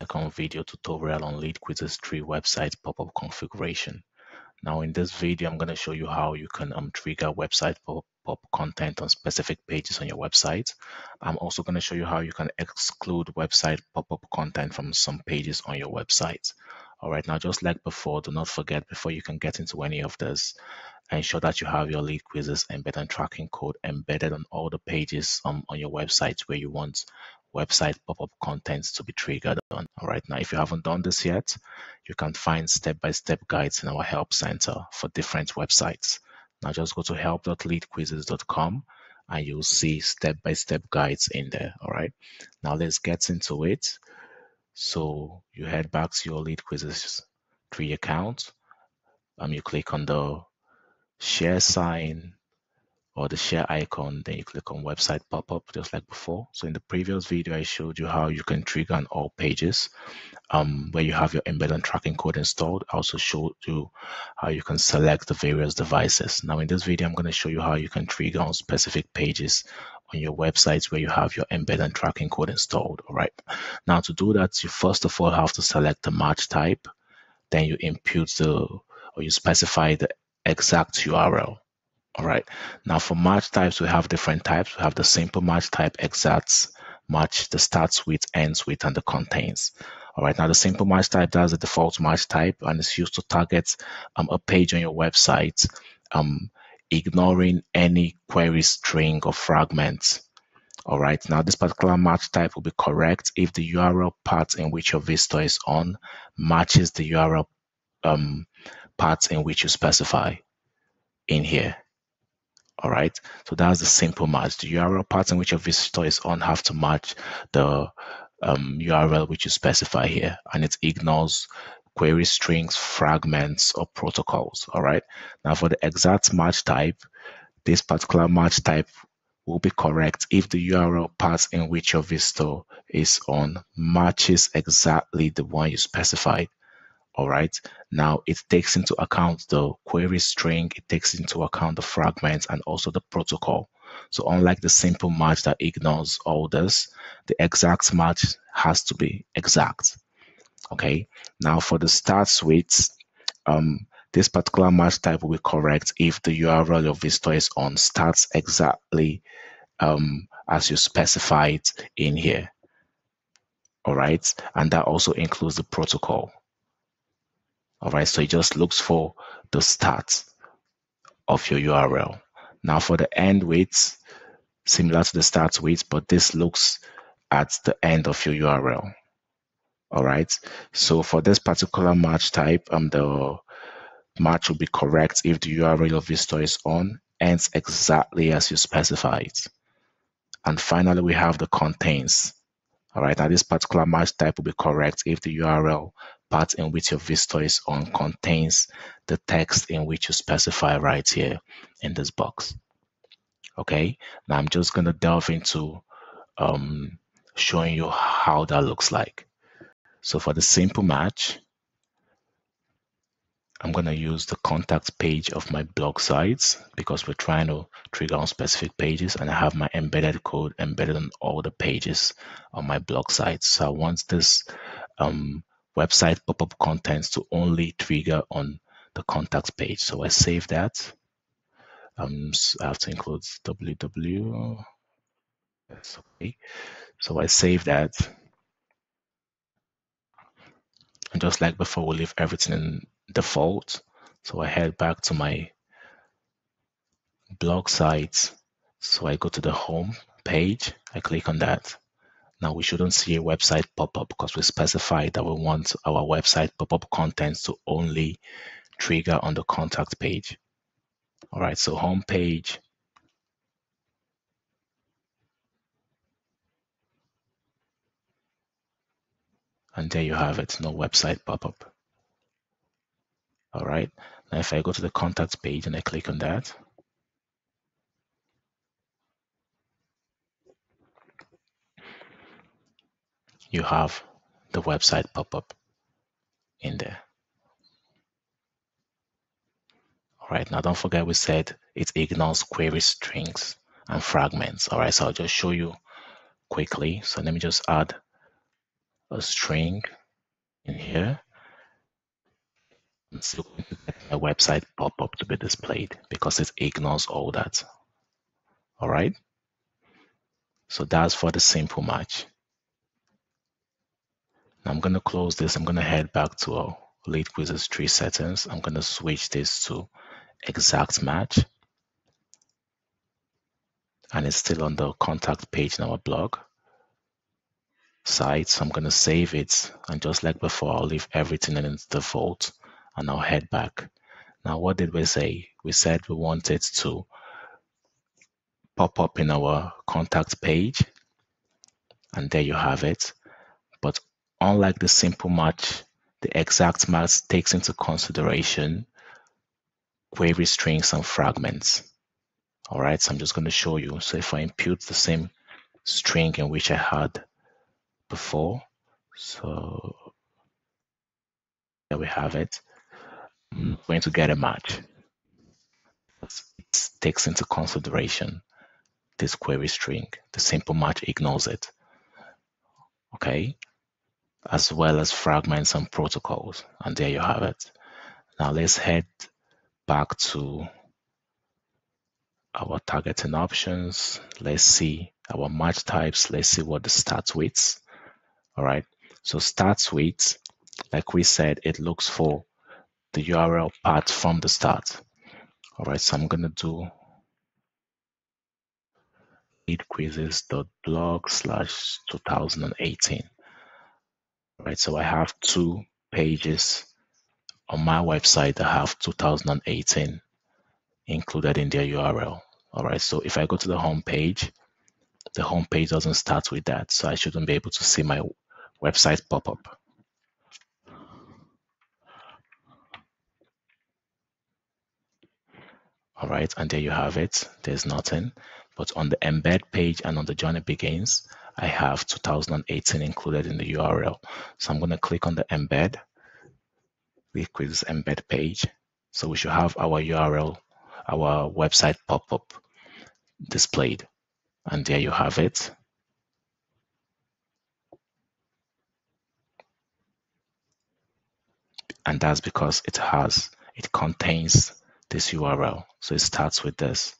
second video tutorial on Lead Quizzes 3 website pop-up configuration. Now in this video, I'm going to show you how you can um, trigger website pop-up content on specific pages on your website. I'm also going to show you how you can exclude website pop-up content from some pages on your website. All right, now just like before, do not forget before you can get into any of this, ensure that you have your lead quizzes embedded tracking code embedded on all the pages um, on your website where you want website pop-up contents to be triggered on. All right, now if you haven't done this yet, you can find step-by-step -step guides in our help center for different websites. Now just go to help.leadquizzes.com and you'll see step-by-step -step guides in there. All right, now let's get into it. So you head back to your lead quizzes 3 account. Um, you click on the share sign or the share icon, then you click on website pop-up just like before. So in the previous video, I showed you how you can trigger on all pages um, where you have your embedded tracking code installed. I also showed you how you can select the various devices. Now in this video, I'm going to show you how you can trigger on specific pages on your websites where you have your embedded tracking code installed. All right. Now to do that, you first of all have to select the match type. Then you impute the or you specify the exact URL. All right. Now for match types, we have different types. We have the simple match type, exacts match, the starts with, ends with, and the contains. All right. Now the simple match type does the default match type and it's used to target um, a page on your website, um, ignoring any query string or fragments. All right. Now this particular match type will be correct if the URL path in which your visitor is on matches the URL um, path in which you specify in here. All right. So that's the simple match. The URL path in which your visitor is on have to match the um, URL which you specify here, and it ignores query strings, fragments, or protocols. All right. Now for the exact match type, this particular match type will be correct if the URL path in which your visitor is on matches exactly the one you specified all right. Now it takes into account the query string it takes into account the fragments and also the protocol. So unlike the simple match that ignores all this the exact match has to be exact. Okay. Now for the start with um this particular match type will be correct if the url of visitor is on starts exactly um, as you specified in here. All right. And that also includes the protocol all right, so it just looks for the start of your URL. Now for the end with, similar to the start with, but this looks at the end of your URL. All right, so for this particular match type, um, the match will be correct if the URL of visitor is on, ends exactly as you specified. And finally, we have the contains. All right, now this particular match type will be correct if the URL part in which your visitor is on contains the text in which you specify right here in this box. Okay, now I'm just going to delve into um, showing you how that looks like. So for the simple match, I'm going to use the contact page of my blog sites because we're trying to trigger on specific pages and I have my embedded code embedded on all the pages on my blog sites. So I want this um, website pop-up contents to only trigger on the contacts page. So I save that. Um, so I have to include www. Yes, okay. So I save that. And just like before, we'll leave everything in default. So I head back to my blog site. So I go to the home page. I click on that. Now we shouldn't see a website pop-up because we specified that we want our website pop-up contents to only trigger on the contact page. All right, so home page. And there you have it, no website pop-up. All right, now if I go to the contact page and I click on that, you have the website pop up in there. All right, now don't forget we said it ignores query strings and fragments. All right, so I'll just show you quickly. So let me just add a string in here. So a website pop up to be displayed because it ignores all that. All right. So that's for the simple match. Now I'm going to close this. I'm going to head back to our lead quizzes 3 settings. I'm going to switch this to exact match. And it's still on the contact page in our blog site. So I'm going to save it. And just like before, I'll leave everything in its default and I'll head back. Now, what did we say? We said we wanted to pop up in our contact page. And there you have it. Unlike the simple match, the exact match takes into consideration query strings and fragments. All right, so I'm just going to show you. So if I impute the same string in which I had before, so there we have it. I'm going to get a match. It takes into consideration this query string. The simple match ignores it. Okay, as well as fragments and protocols. And there you have it. Now let's head back to our targeting options. Let's see our match types. Let's see what the starts with. All right. So starts with, like we said, it looks for the URL path from the start. All right. So I'm going to do leadquizzes.blog slash 2018. Right. So I have two pages on my website that have 2018 included in their URL. All right, so if I go to the home page, the home page doesn't start with that, so I shouldn't be able to see my website pop up. All right, and there you have it. There's nothing. But on the embed page and on the journey begins, I have 2018 included in the URL. So I'm going to click on the embed, click with embed page. So we should have our URL our website pop-up displayed. And there you have it. And that's because it has, it contains this URL. So it starts with this.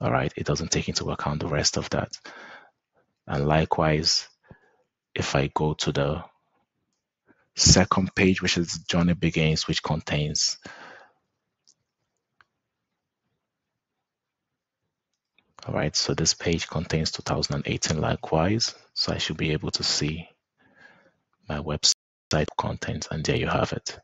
All right, it doesn't take into account the rest of that. And likewise, if I go to the second page, which is Journey Begins, which contains All right, so this page contains 2018 likewise. So I should be able to see my website content and there you have it.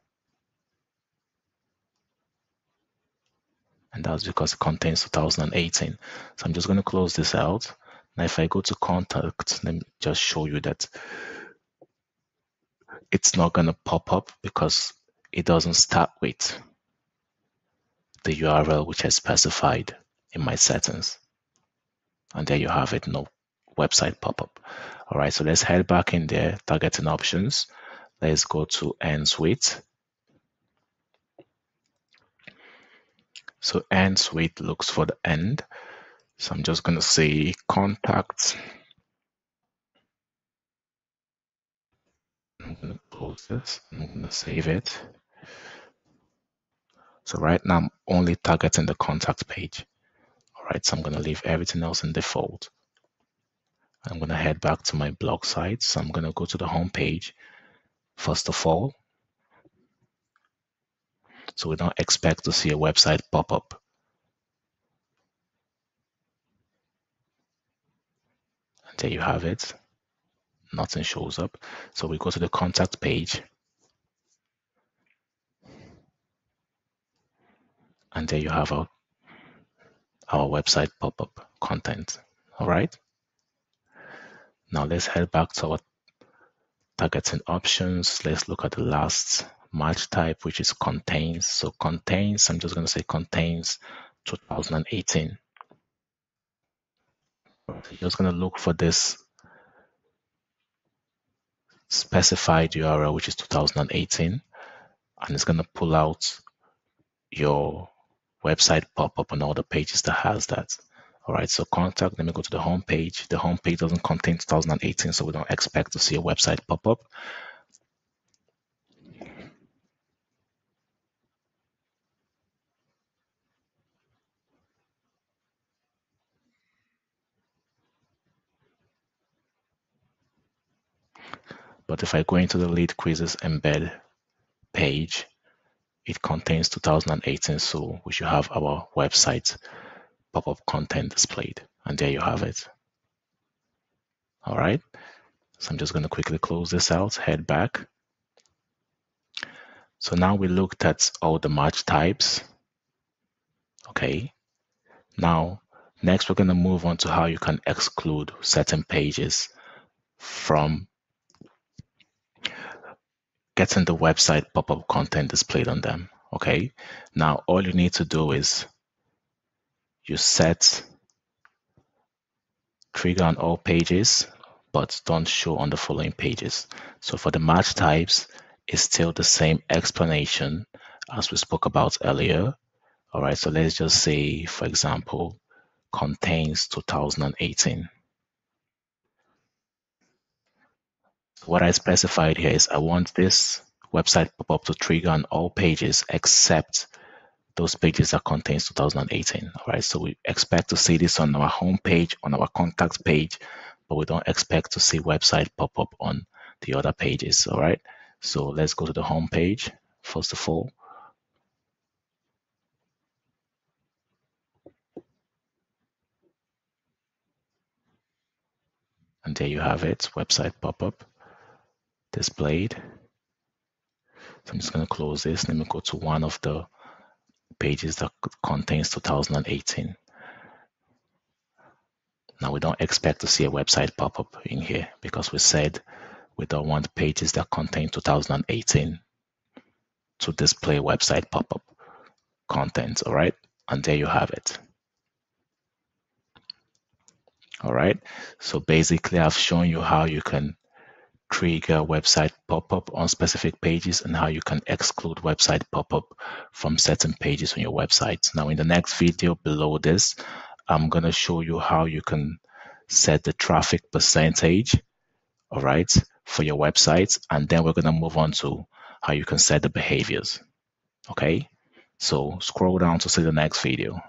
And that's because it contains 2018. So I'm just going to close this out. Now if I go to contact, let me just show you that it's not going to pop up because it doesn't start with the URL which I specified in my settings and there you have it no website pop-up all right so let's head back in there targeting options let's go to ends with so ends with looks for the end so i'm just going to say contacts i'm going to close this i'm going to save it so right now i'm only targeting the contact page All right, So I'm going to leave everything else in default. I'm going to head back to my blog site. So I'm going to go to the home page first of all. So we don't expect to see a website pop up. And there you have it. Nothing shows up. So we go to the contact page. And there you have our our website pop-up content. All right. Now let's head back to our targeting options. Let's look at the last match type, which is contains. So contains, I'm just going to say contains 2018. You're just going to look for this specified URL, which is 2018, and it's going to pull out your website pop up on all the pages that has that. All right, so contact, let me go to the home page. The home page doesn't contain 2018, so we don't expect to see a website pop But if I go into the lead quizzes embed page, it contains 2018, so we should have our website pop-up content displayed. And there you have it. All right. So I'm just going to quickly close this out, head back. So now we looked at all the match types. Okay. Now, next we're going to move on to how you can exclude certain pages from getting the website pop-up content displayed on them. Okay. Now, all you need to do is you set trigger on all pages, but don't show on the following pages. So for the match types, it's still the same explanation as we spoke about earlier. All right. So let's just say, for example, contains 2018. What I specified here is I want this website pop-up to trigger on all pages except those pages that contains 2018. All right, so we expect to see this on our home page, on our contacts page, but we don't expect to see website pop up on the other pages. All right, so let's go to the home page first of all. And there you have it, website pop-up displayed. So I'm just going to close this. Let me go to one of the pages that contains 2018. Now we don't expect to see a website pop up in here because we said we don't want pages that contain 2018 to display website pop up content. All right. And there you have it. All right. So basically, I've shown you how you can trigger website pop-up on specific pages and how you can exclude website pop-up from certain pages on your website. Now in the next video below this, I'm going to show you how you can set the traffic percentage, all right, for your website. And then we're going to move on to how you can set the behaviors. Okay, so scroll down to see the next video.